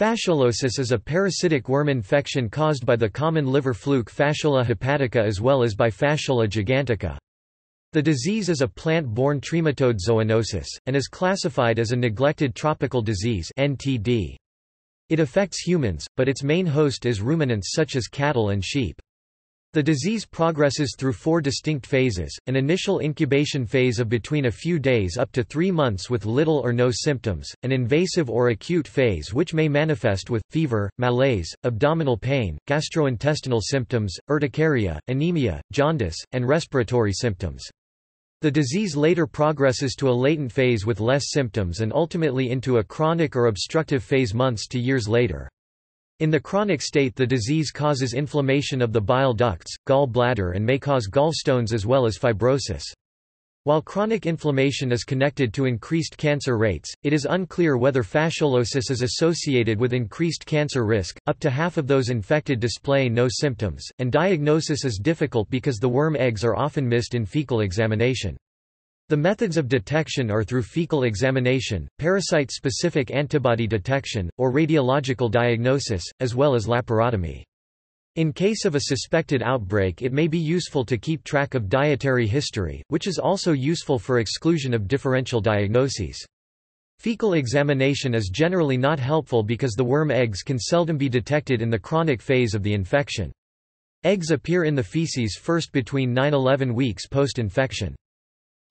Fasciolosis is a parasitic worm infection caused by the common liver fluke Fasciola hepatica as well as by Fasciola gigantica. The disease is a plant-borne trematode zoonosis, and is classified as a neglected tropical disease NTD. It affects humans, but its main host is ruminants such as cattle and sheep. The disease progresses through four distinct phases, an initial incubation phase of between a few days up to three months with little or no symptoms, an invasive or acute phase which may manifest with, fever, malaise, abdominal pain, gastrointestinal symptoms, urticaria, anemia, jaundice, and respiratory symptoms. The disease later progresses to a latent phase with less symptoms and ultimately into a chronic or obstructive phase months to years later. In the chronic state the disease causes inflammation of the bile ducts, gall bladder and may cause gallstones as well as fibrosis. While chronic inflammation is connected to increased cancer rates, it is unclear whether fasciolosis is associated with increased cancer risk. Up to half of those infected display no symptoms, and diagnosis is difficult because the worm eggs are often missed in fecal examination. The methods of detection are through fecal examination, parasite-specific antibody detection, or radiological diagnosis, as well as laparotomy. In case of a suspected outbreak it may be useful to keep track of dietary history, which is also useful for exclusion of differential diagnoses. Fecal examination is generally not helpful because the worm eggs can seldom be detected in the chronic phase of the infection. Eggs appear in the feces first between 9–11 weeks post-infection.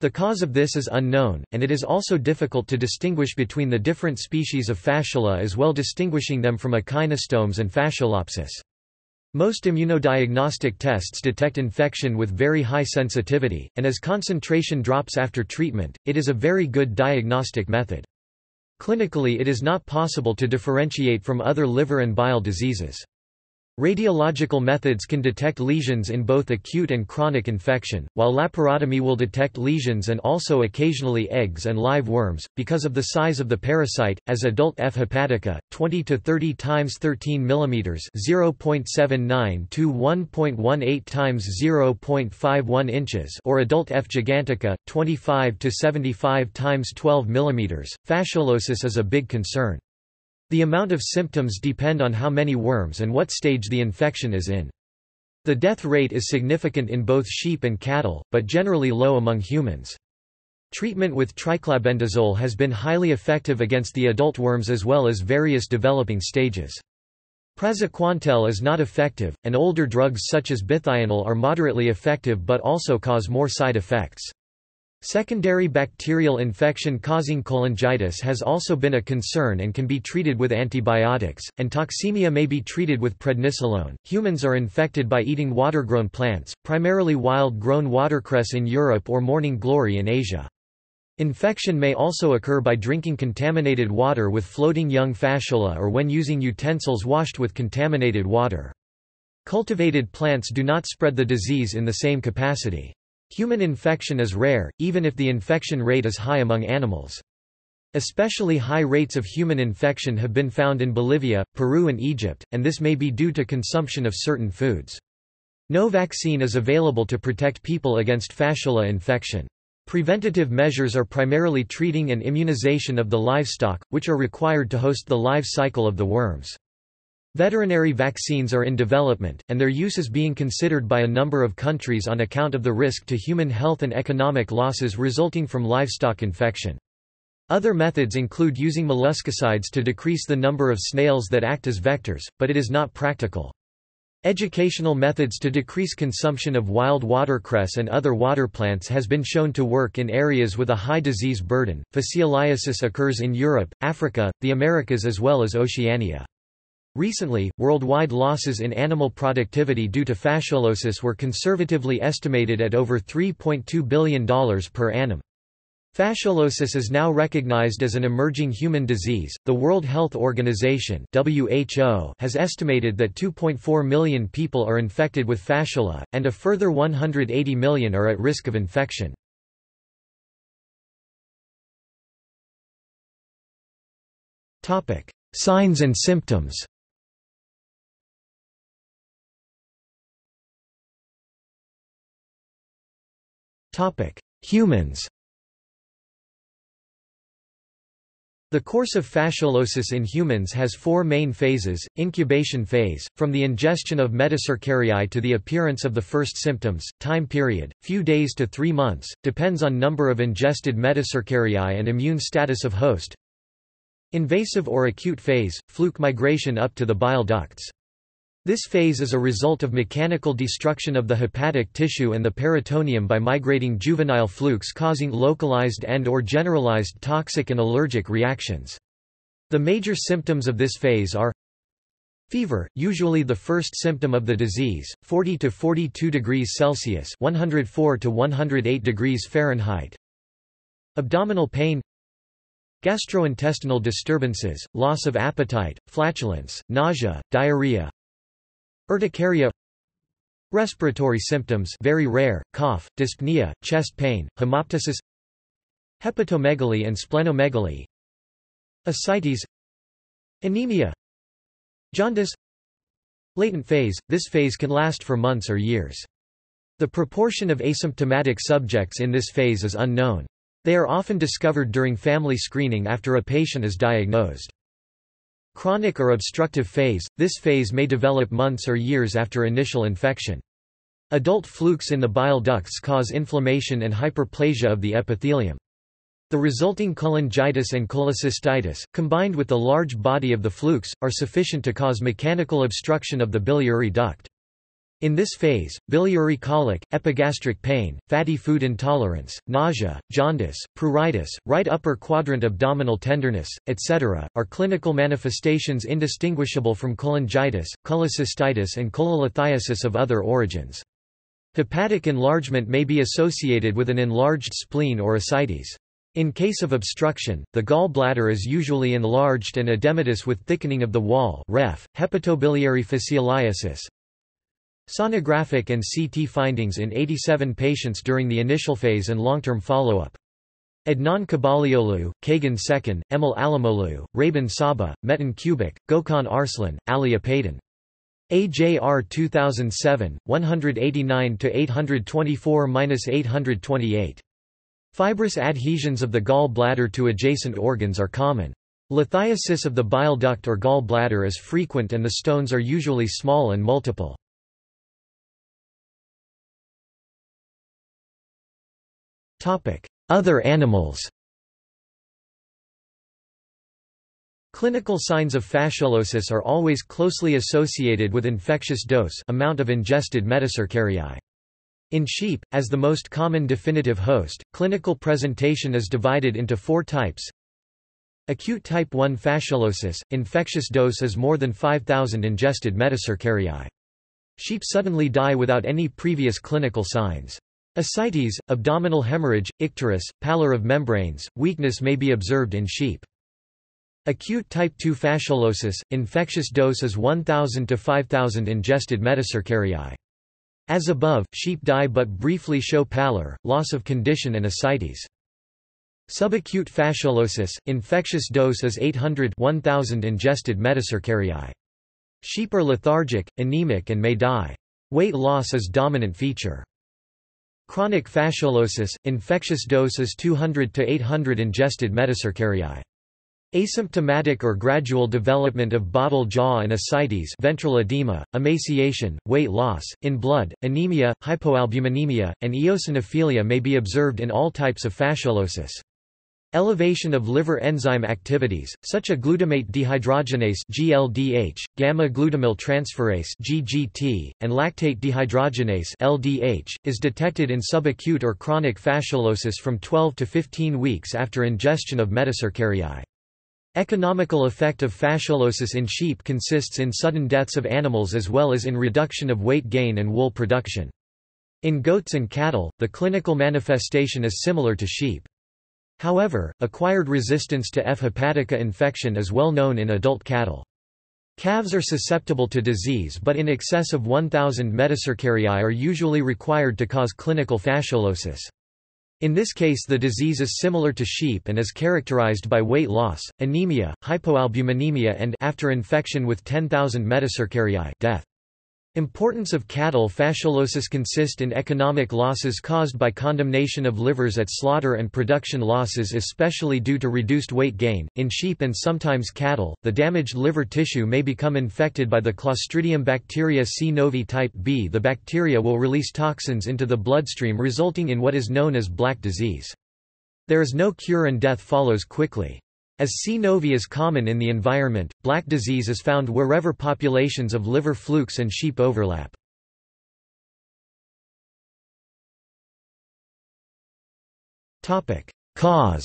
The cause of this is unknown, and it is also difficult to distinguish between the different species of fasciola as well distinguishing them from echinostomes and fasciolopsis. Most immunodiagnostic tests detect infection with very high sensitivity, and as concentration drops after treatment, it is a very good diagnostic method. Clinically it is not possible to differentiate from other liver and bile diseases. Radiological methods can detect lesions in both acute and chronic infection, while laparotomy will detect lesions and also occasionally eggs and live worms. Because of the size of the parasite, as adult F. hepatica, 20 to 30 times 13 mm (0.79 to 1.18 times 0.51 inches) or adult F. gigantica, 25 to 75 times 12 mm, fasciolosis is a big concern. The amount of symptoms depend on how many worms and what stage the infection is in. The death rate is significant in both sheep and cattle, but generally low among humans. Treatment with triclabendazole has been highly effective against the adult worms as well as various developing stages. Praziquantel is not effective, and older drugs such as bithionol are moderately effective but also cause more side effects. Secondary bacterial infection causing cholangitis has also been a concern and can be treated with antibiotics, and toxemia may be treated with prednisolone. Humans are infected by eating water-grown plants, primarily wild-grown watercress in Europe or morning glory in Asia. Infection may also occur by drinking contaminated water with floating young fasciola or when using utensils washed with contaminated water. Cultivated plants do not spread the disease in the same capacity. Human infection is rare, even if the infection rate is high among animals. Especially high rates of human infection have been found in Bolivia, Peru and Egypt, and this may be due to consumption of certain foods. No vaccine is available to protect people against fasciola infection. Preventative measures are primarily treating and immunization of the livestock, which are required to host the life cycle of the worms. Veterinary vaccines are in development, and their use is being considered by a number of countries on account of the risk to human health and economic losses resulting from livestock infection. Other methods include using molluscicides to decrease the number of snails that act as vectors, but it is not practical. Educational methods to decrease consumption of wild watercress and other water plants has been shown to work in areas with a high disease burden. Fascioliasis occurs in Europe, Africa, the Americas as well as Oceania. Recently, worldwide losses in animal productivity due to fasciolosis were conservatively estimated at over $3.2 billion per annum. Fasciolosis is now recognized as an emerging human disease. The World Health Organization (WHO) has estimated that 2.4 million people are infected with fasciola and a further 180 million are at risk of infection. Topic: Signs and symptoms. Humans The course of fasciolosis in humans has four main phases, incubation phase, from the ingestion of metacercariae to the appearance of the first symptoms, time period, few days to three months, depends on number of ingested metacercariae and immune status of host. Invasive or acute phase, fluke migration up to the bile ducts. This phase is a result of mechanical destruction of the hepatic tissue and the peritoneum by migrating juvenile flukes causing localized and or generalized toxic and allergic reactions. The major symptoms of this phase are Fever, usually the first symptom of the disease, 40 to 42 degrees Celsius, 104 to 108 degrees Fahrenheit. Abdominal pain, gastrointestinal disturbances, loss of appetite, flatulence, nausea, diarrhea, Urticaria Respiratory symptoms very rare, cough, dyspnea, chest pain, hemoptysis Hepatomegaly and splenomegaly Ascites Anemia Jaundice Latent phase – This phase can last for months or years. The proportion of asymptomatic subjects in this phase is unknown. They are often discovered during family screening after a patient is diagnosed. Chronic or obstructive phase – This phase may develop months or years after initial infection. Adult flukes in the bile ducts cause inflammation and hyperplasia of the epithelium. The resulting cholangitis and cholecystitis, combined with the large body of the flukes, are sufficient to cause mechanical obstruction of the biliary duct. In this phase, biliary colic, epigastric pain, fatty food intolerance, nausea, jaundice, pruritus, right upper quadrant abdominal tenderness, etc., are clinical manifestations indistinguishable from cholangitis, cholecystitis and cholelithiasis of other origins. Hepatic enlargement may be associated with an enlarged spleen or ascites. In case of obstruction, the gall bladder is usually enlarged and edematous with thickening of the wall ref, hepatobiliary fascioliasis, Sonographic and CT findings in 87 patients during the initial phase and long-term follow-up. Adnan Kabaalioglu, Kagan Ceken, Emil Alimoglu, Rabin Saba, Metin Cubuk, Gokhan Arslan, Ali Apaydin. AJR 2007, 189-824-828. Fibrous adhesions of the gall bladder to adjacent organs are common. Lithiasis of the bile duct or gall bladder is frequent and the stones are usually small and multiple. Other animals Clinical signs of fasciolosis are always closely associated with infectious dose amount of ingested metacercariae. In sheep, as the most common definitive host, clinical presentation is divided into four types. Acute type 1 fasciolosis, infectious dose is more than 5,000 ingested metacercariae. Sheep suddenly die without any previous clinical signs. Ascites, abdominal hemorrhage, icterus, pallor of membranes, weakness may be observed in sheep. Acute type 2 fasciolosis, infectious dose is 1,000 to 5,000 ingested metacercariae. As above, sheep die but briefly show pallor, loss of condition and ascites. Subacute fasciolosis, infectious dose is 800 1000 ingested metacercariae. Sheep are lethargic, anemic and may die. Weight loss is dominant feature. Chronic fasciolosis, infectious dose is 200 to 800 ingested metacercariae. Asymptomatic or gradual development of bottle jaw and ascites ventral edema, emaciation, weight loss, in blood, anemia, hypoalbuminemia, and eosinophilia may be observed in all types of fasciolosis. Elevation of liver enzyme activities, such as glutamate dehydrogenase (GLDH), gamma-glutamyl transferase (GGT), and lactate dehydrogenase (LDH), is detected in subacute or chronic fasciolosis from 12 to 15 weeks after ingestion of metacercariae. Economical effect of fasciolosis in sheep consists in sudden deaths of animals as well as in reduction of weight gain and wool production. In goats and cattle, the clinical manifestation is similar to sheep. However, acquired resistance to F. hepatica infection is well known in adult cattle. Calves are susceptible to disease but in excess of 1,000 metacercariae are usually required to cause clinical fasciolosis. In this case the disease is similar to sheep and is characterized by weight loss, anemia, hypoalbuminemia and after infection with 10,000 metacercariae death. Importance of cattle Fasciolosis consist in economic losses caused by condemnation of livers at slaughter and production losses especially due to reduced weight gain. In sheep and sometimes cattle, the damaged liver tissue may become infected by the Clostridium bacteria C. novi type B. The bacteria will release toxins into the bloodstream resulting in what is known as black disease. There is no cure and death follows quickly. As C. novi is common in the environment, black disease is found wherever populations of liver flukes and sheep overlap. Cause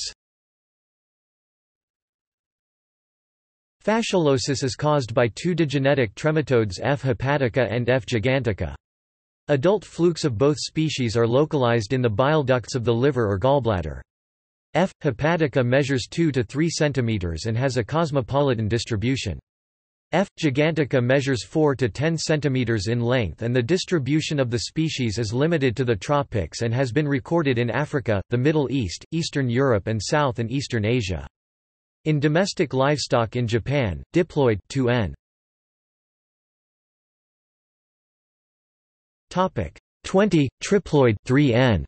Fasciolosis is caused by two digenetic trematodes F. hepatica and F. gigantica. Adult flukes of both species are localized in the bile ducts of the liver or gallbladder. F. hepatica measures 2 to 3 cm and has a cosmopolitan distribution. F. gigantica measures 4 to 10 cm in length and the distribution of the species is limited to the tropics and has been recorded in Africa, the Middle East, Eastern Europe and South and Eastern Asia. In domestic livestock in Japan, diploid 2n. Topic 20 triploid 3n.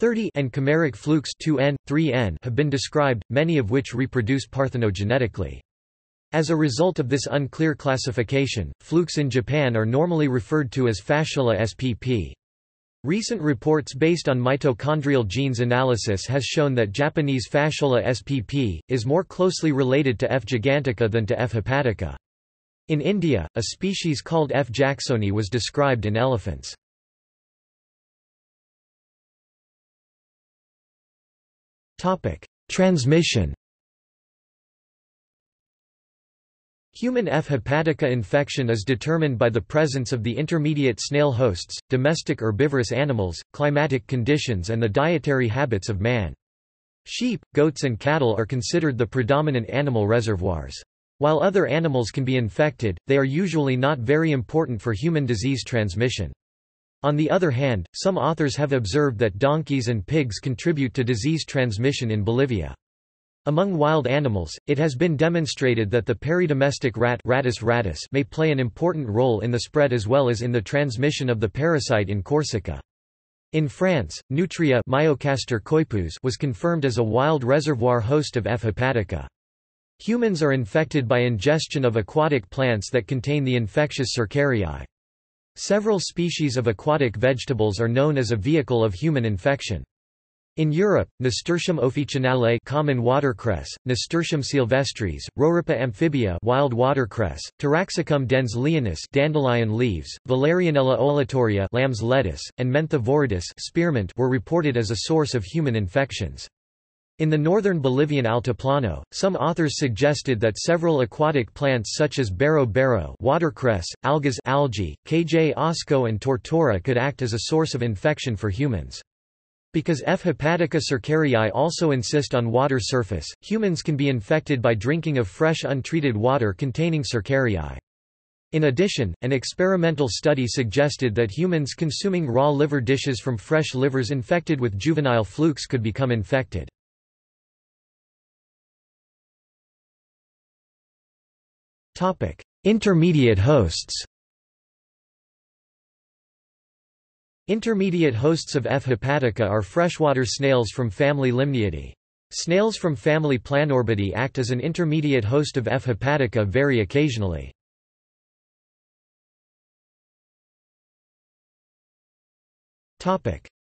30 and chimeric flukes 2n, 3n have been described, many of which reproduce parthenogenetically. As a result of this unclear classification, flukes in Japan are normally referred to as Fasciola spp. Recent reports based on mitochondrial genes analysis has shown that Japanese Fasciola spp. is more closely related to F. gigantica than to F. hepatica. In India, a species called F. jacksoni was described in elephants. Topic: Transmission. Human F. hepatica infection is determined by the presence of the intermediate snail hosts, domestic herbivorous animals, climatic conditions and the dietary habits of man. Sheep, goats and cattle are considered the predominant animal reservoirs. While other animals can be infected, they are usually not very important for human disease transmission. On the other hand, some authors have observed that donkeys and pigs contribute to disease transmission in Bolivia. Among wild animals, it has been demonstrated that the peridomestic rat Rattus rattus may play an important role in the spread as well as in the transmission of the parasite in Corsica. In France, Nutria was confirmed as a wild reservoir host of F. hepatica. Humans are infected by ingestion of aquatic plants that contain the infectious Cercariae. Several species of aquatic vegetables are known as a vehicle of human infection. In Europe, Nasturtium officinale common watercress, Nasturtium sylvestris, Rorippa amphibia wild watercress, Taraxacum dens leonis dandelion leaves, Valerianella olitoria lamb's lettuce, and Mentha viridis spearmint were reported as a source of human infections. In the northern Bolivian Altiplano, some authors suggested that several aquatic plants such as baro baro watercress, algas algae, kjosco and tortora could act as a source of infection for humans. Because F. hepatica cercariae also encyst on water surface, humans can be infected by drinking of fresh untreated water containing cercariae. In addition, an experimental study suggested that humans consuming raw liver dishes from fresh livers infected with juvenile flukes could become infected. Intermediate hosts Intermediate hosts of F. hepatica are freshwater snails from family Lymnaeidae. Snails from family Planorbidae act as an intermediate host of F. hepatica very occasionally.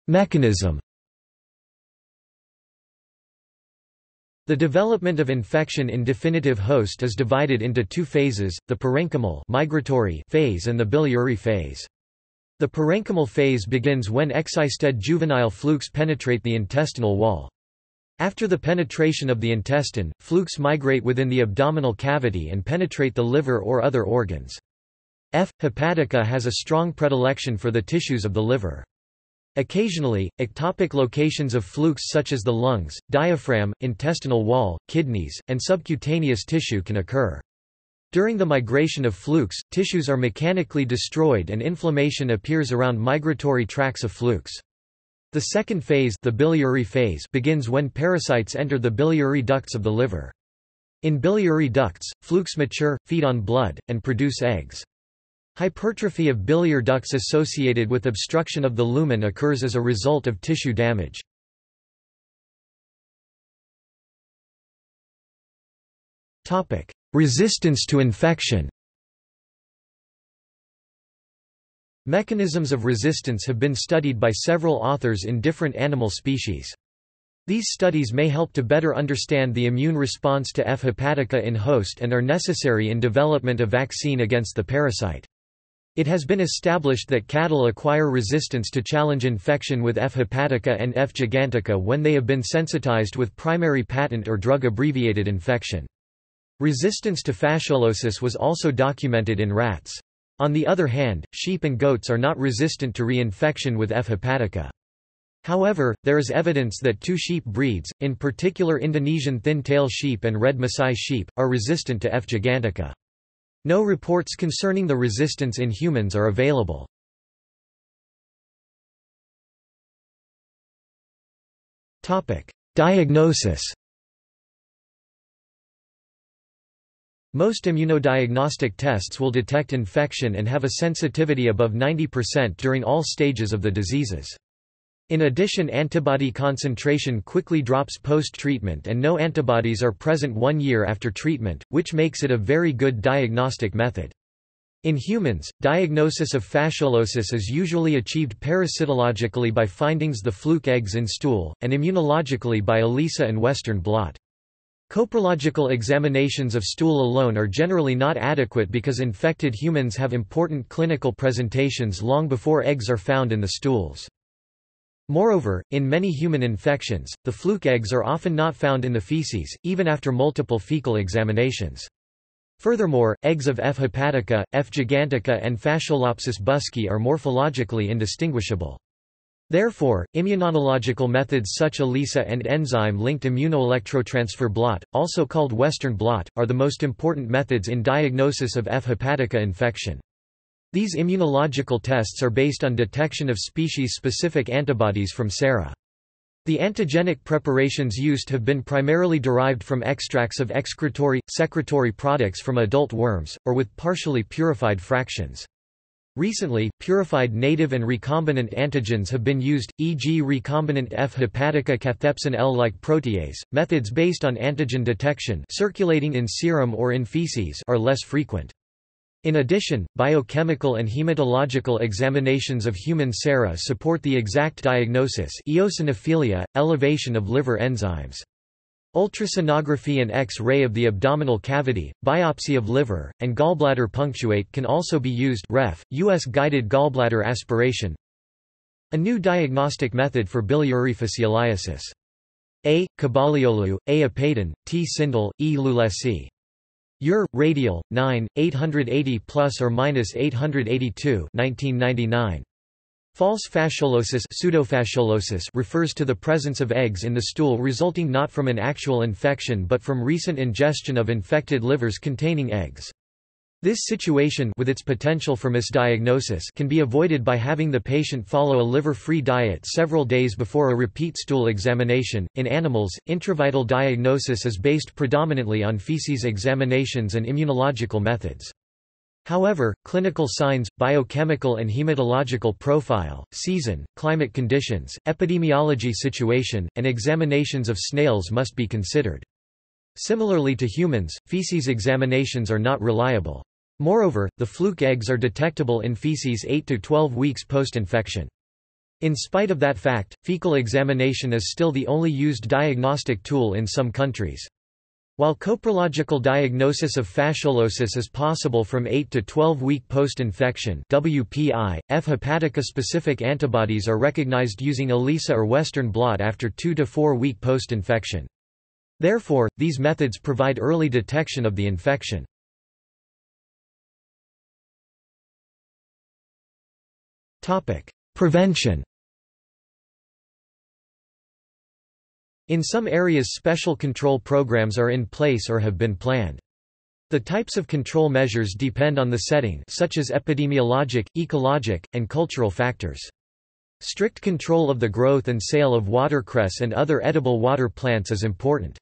Mechanism The development of infection in definitive host is divided into two phases, the parenchymal migratory phase and the biliary phase. The parenchymal phase begins when excysted juvenile flukes penetrate the intestinal wall. After the penetration of the intestine, flukes migrate within the abdominal cavity and penetrate the liver or other organs. F. hepatica has a strong predilection for the tissues of the liver. Occasionally, ectopic locations of flukes such as the lungs, diaphragm, intestinal wall, kidneys, and subcutaneous tissue can occur. During the migration of flukes, tissues are mechanically destroyed and inflammation appears around migratory tracts of flukes. The second phase, the biliary phase begins when parasites enter the biliary ducts of the liver. In biliary ducts, flukes mature, feed on blood, and produce eggs. Hypertrophy of biliary ducts associated with obstruction of the lumen occurs as a result of tissue damage. Resistance to infection Mechanisms of resistance have been studied by several authors in different animal species. These studies may help to better understand the immune response to F. hepatica in host and are necessary in development of vaccine against the parasite. It has been established that cattle acquire resistance to challenge infection with F. hepatica and F. gigantica when they have been sensitized with primary patent or drug-abbreviated infection. Resistance to fasciolosis was also documented in rats. On the other hand, sheep and goats are not resistant to reinfection with F. hepatica. However, there is evidence that two sheep breeds, in particular Indonesian thin-tail sheep and red Maasai sheep, are resistant to F. gigantica. No reports concerning the resistance in humans are available. Diagnosis Most immunodiagnostic tests will detect infection and have a sensitivity above 90% during all stages of the diseases. In addition antibody concentration quickly drops post-treatment and no antibodies are present one year after treatment, which makes it a very good diagnostic method. In humans, diagnosis of fasciolosis is usually achieved parasitologically by findings the fluke eggs in stool, and immunologically by ELISA and Western blot. Coprological examinations of stool alone are generally not adequate because infected humans have important clinical presentations long before eggs are found in the stools. Moreover, in many human infections, the fluke eggs are often not found in the feces, even after multiple fecal examinations. Furthermore, eggs of F. hepatica, F. gigantica and Fasciolopsis buski are morphologically indistinguishable. Therefore, immunological methods such as ELISA and enzyme-linked immunoelectrotransfer blot, also called Western blot, are the most important methods in diagnosis of F. hepatica infection. These immunological tests are based on detection of species-specific antibodies from sera. The antigenic preparations used have been primarily derived from extracts of excretory, secretory products from adult worms, or with partially purified fractions. Recently, purified native and recombinant antigens have been used, e.g. recombinant F. hepatica cathepsin L-like protease. Methods based on antigen detection circulating in serum or in feces are less frequent. In addition, biochemical and hematological examinations of human sera support the exact diagnosis eosinophilia, elevation of liver enzymes. Ultrasonography and X-ray of the abdominal cavity, biopsy of liver, and gallbladder punctuate can also be used ref, US guided gallbladder aspiration A new diagnostic method for biliary fascioliasis. A. Kabaalioglu, A. Apaydin, T. Sindel, E. Luleci. Eur Radiol, 9, 880 plus or minus 882 1999. False fasciolosis, pseudofasciolosis refers to the presence of eggs in the stool resulting not from an actual infection but from recent ingestion of infected livers containing eggs. This situation with its potential for misdiagnosis can be avoided by having the patient follow a liver-free diet several days before a repeat stool examination. In animals, intravital diagnosis is based predominantly on feces examinations and immunological methods. However, clinical signs, biochemical and hematological profile, season, climate conditions, epidemiology situation, and examinations of snails must be considered. Similarly to humans, feces examinations are not reliable. Moreover, the fluke eggs are detectable in feces 8 to 12 weeks post-infection. In spite of that fact, fecal examination is still the only used diagnostic tool in some countries. While coprological diagnosis of fasciolosis is possible from 8 to 12 week post-infection WPI, F. hepatica-specific antibodies are recognized using ELISA or Western blot after 2 to 4 week post-infection. Therefore, these methods provide early detection of the infection. Prevention In some areas special control programs are in place or have been planned. The types of control measures depend on the setting such as epidemiologic, ecologic, and cultural factors. Strict control of the growth and sale of watercress and other edible water plants is important.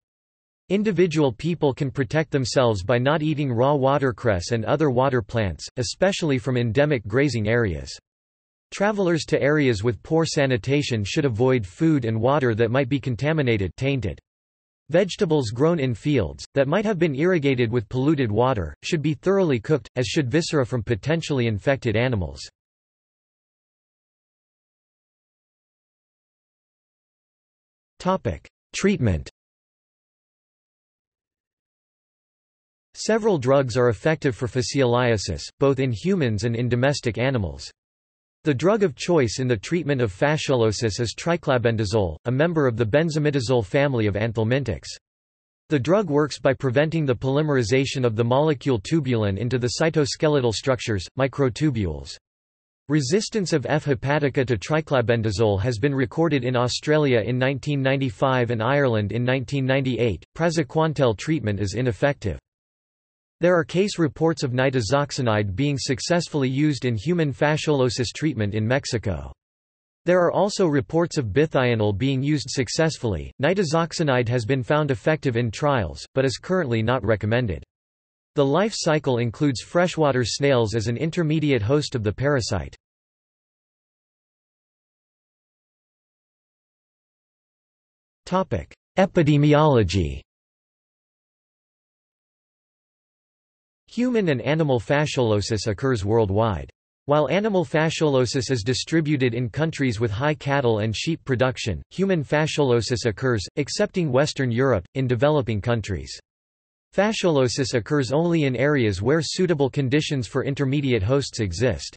Individual people can protect themselves by not eating raw watercress and other water plants, especially from endemic grazing areas. Travelers to areas with poor sanitation should avoid food and water that might be contaminated tainted. Vegetables grown in fields, that might have been irrigated with polluted water, should be thoroughly cooked, as should viscera from potentially infected animals. Treatment Several drugs are effective for fascioliasis, both in humans and in domestic animals. The drug of choice in the treatment of fasciolosis is triclabendazole, a member of the benzimidazole family of anthelmintics. The drug works by preventing the polymerization of the molecule tubulin into the cytoskeletal structures, microtubules. Resistance of F. hepatica to triclabendazole has been recorded in Australia in 1995 and Ireland in 1998. Praziquantel treatment is ineffective. There are case reports of nitazoxanide being successfully used in human fasciolosis treatment in Mexico. There are also reports of bithionol being used successfully. Nitazoxanide has been found effective in trials, but is currently not recommended. The life cycle includes freshwater snails as an intermediate host of the parasite. Epidemiology Human and animal fasciolosis occurs worldwide. While animal fasciolosis is distributed in countries with high cattle and sheep production, human fasciolosis occurs, excepting Western Europe, in developing countries. Fasciolosis occurs only in areas where suitable conditions for intermediate hosts exist.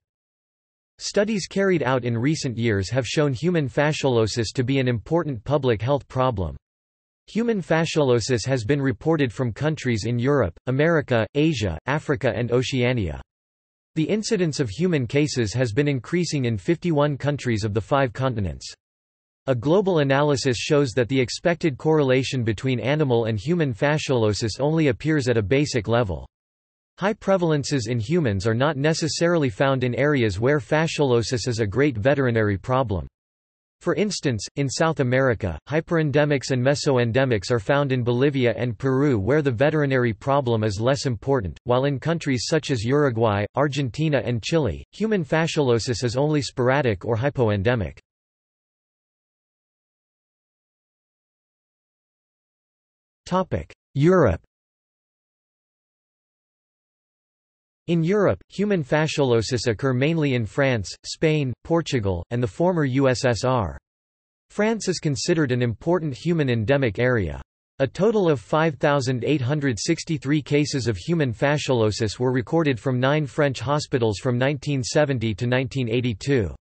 Studies carried out in recent years have shown human fasciolosis to be an important public health problem. Human fasciolosis has been reported from countries in Europe, America, Asia, Africa and Oceania. The incidence of human cases has been increasing in 51 countries of the five continents. A global analysis shows that the expected correlation between animal and human fasciolosis only appears at a basic level. High prevalences in humans are not necessarily found in areas where fasciolosis is a great veterinary problem. For instance, in South America, hyperendemics and mesoendemics are found in Bolivia and Peru where the veterinary problem is less important, while in countries such as Uruguay, Argentina and Chile, human fasciolosis is only sporadic or hypoendemic. Europe In Europe, human fasciolosis occur mainly in France, Spain, Portugal, and the former USSR. France is considered an important human endemic area. A total of 5,863 cases of human fasciolosis were recorded from nine French hospitals from 1970 to 1982.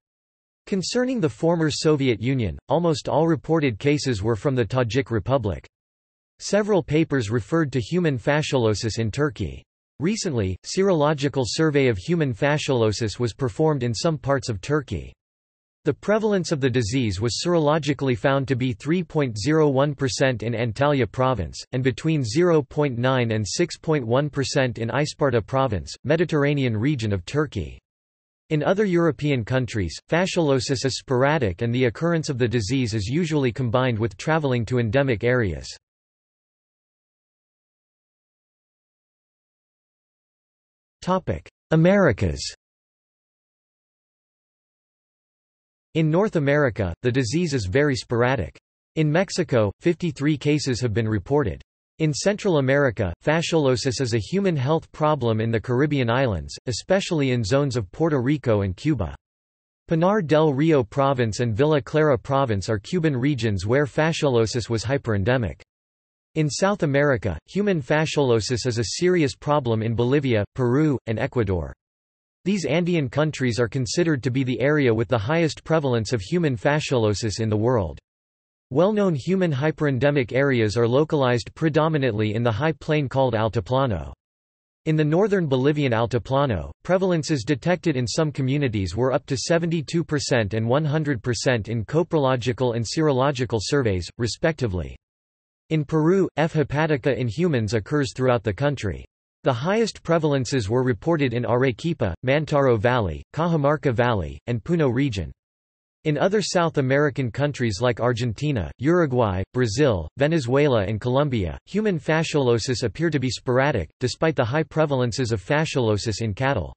Concerning the former Soviet Union, almost all reported cases were from the Tajik Republic. Several papers referred to human fasciolosis in Turkey. Recently, serological survey of human fasciolosis was performed in some parts of Turkey. The prevalence of the disease was serologically found to be 3.01% in Antalya province, and between 0.9 and 6.1% in Isparta province, Mediterranean region of Turkey. In other European countries, fasciolosis is sporadic and the occurrence of the disease is usually combined with traveling to endemic areas. Americas In North America, the disease is very sporadic. In Mexico, 53 cases have been reported. In Central America, fasciolosis is a human health problem in the Caribbean islands, especially in zones of Puerto Rico and Cuba. Pinar del Rio Province and Villa Clara Province are Cuban regions where fasciolosis was hyperendemic. In South America, human fasciolosis is a serious problem in Bolivia, Peru, and Ecuador. These Andean countries are considered to be the area with the highest prevalence of human fasciolosis in the world. Well-known human hyperendemic areas are localized predominantly in the high plain called Altiplano. In the northern Bolivian Altiplano, prevalences detected in some communities were up to 72% and 100% in coprological and serological surveys, respectively. In Peru, F. hepatica in humans occurs throughout the country. The highest prevalences were reported in Arequipa, Mantaro Valley, Cajamarca Valley, and Puno region. In other South American countries like Argentina, Uruguay, Brazil, Venezuela and Colombia, human fasciolosis appear to be sporadic, despite the high prevalences of fasciolosis in cattle.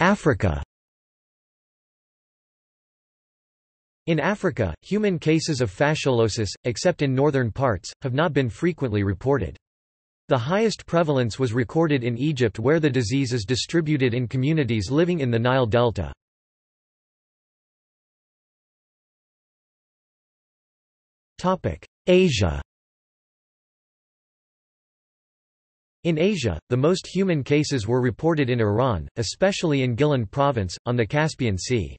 Africa In Africa, human cases of fasciolosis, except in northern parts, have not been frequently reported. The highest prevalence was recorded in Egypt where the disease is distributed in communities living in the Nile Delta. Asia In Asia, the most human cases were reported in Iran, especially in Gilan province, on the Caspian Sea.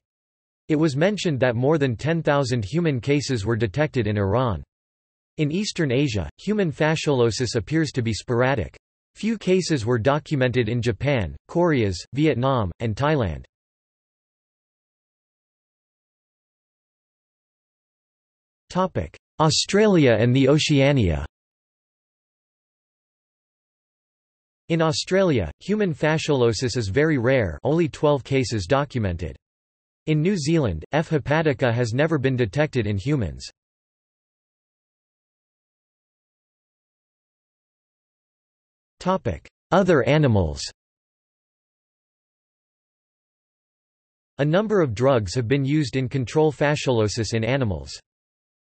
It was mentioned that more than 10,000 human cases were detected in Iran. In Eastern Asia, human fasciolosis appears to be sporadic. Few cases were documented in Japan, Koreas, Vietnam, and Thailand. Australia and the Oceania In Australia, human fasciolosis is very rare only 12 cases documented. In New Zealand, F. hepatica has never been detected in humans. Other animals A number of drugs have been used in control fasciolosis in animals.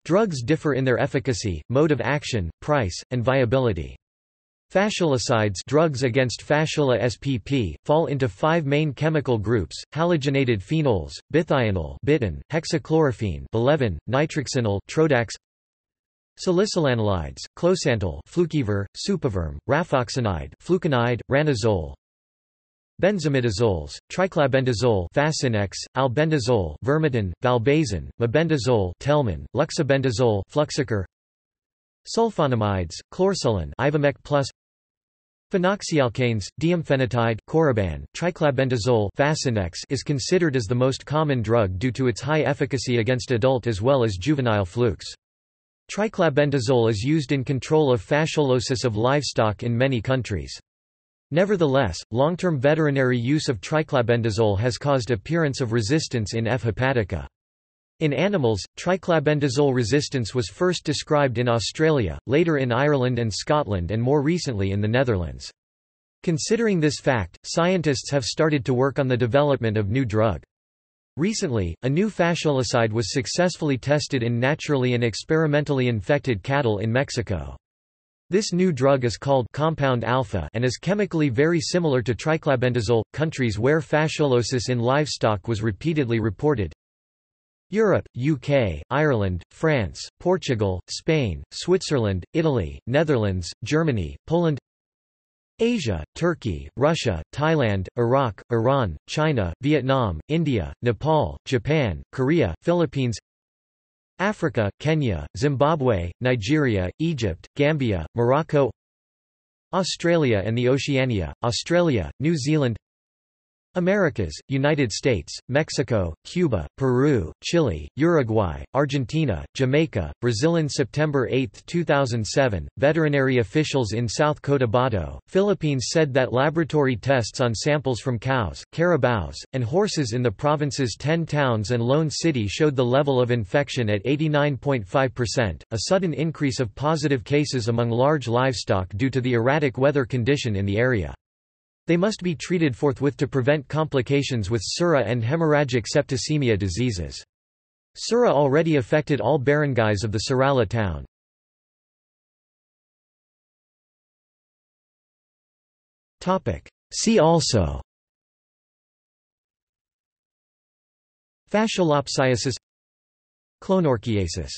Drugs differ in their efficacy, mode of action, price, and viability. Fasciolicides drugs against Fasciola spp. fall into five main chemical groups, halogenated phenols, bithionol bitin, hexachlorophene Bilevon, nitroxynil Trodax, Salicylanilides, closantel flukiver, supaverm, rafoxanide Flukanide, Ranizole, Benzimidazoles, triclabendazole Fasinex, albendazole Vermitan, valbazen, mebendazole Telmin, luxabendazole Fluxacur Sulfonamides, clorsulon Ivomec plus Phenoxyalkanes, diamphenethide Coriban, triclabendazole Fasinex is considered as the most common drug due to its high efficacy against adult as well as juvenile flukes. Triclabendazole is used in control of fasciolosis of livestock in many countries. Nevertheless, long-term veterinary use of triclabendazole has caused appearance of resistance in F. hepatica. In animals, triclabendazole resistance was first described in Australia, later in Ireland and Scotland and more recently in the Netherlands. Considering this fact, scientists have started to work on the development of new drug. Recently, a new fasciolicide was successfully tested in naturally and experimentally infected cattle in Mexico. This new drug is called compound alpha and is chemically very similar to triclabendazole. Countries where fasciolosis in livestock was repeatedly reported Europe, UK, Ireland, France, Portugal, Spain, Switzerland, Italy, Netherlands, Germany, Poland Asia, Turkey, Russia, Thailand, Iraq, Iran, China, Vietnam, India, Nepal, Japan, Korea, Philippines Africa, Kenya, Zimbabwe, Nigeria, Egypt, Gambia, Morocco Australia and the Oceania, Australia, New Zealand Americas, United States, Mexico, Cuba, Peru, Chile, Uruguay, Argentina, Jamaica, Brazil. In September 8, 2007, veterinary officials in South Cotabato, Philippines said that laboratory tests on samples from cows, carabaos, and horses in the province's 10 towns and Lone City showed the level of infection at 89.5%, a sudden increase of positive cases among large livestock due to the erratic weather condition in the area. They must be treated forthwith to prevent complications with Surra and hemorrhagic septicemia diseases. Surra already affected all barangays of the Surallah town. See also Fasciolopsiasis Clonorchiasis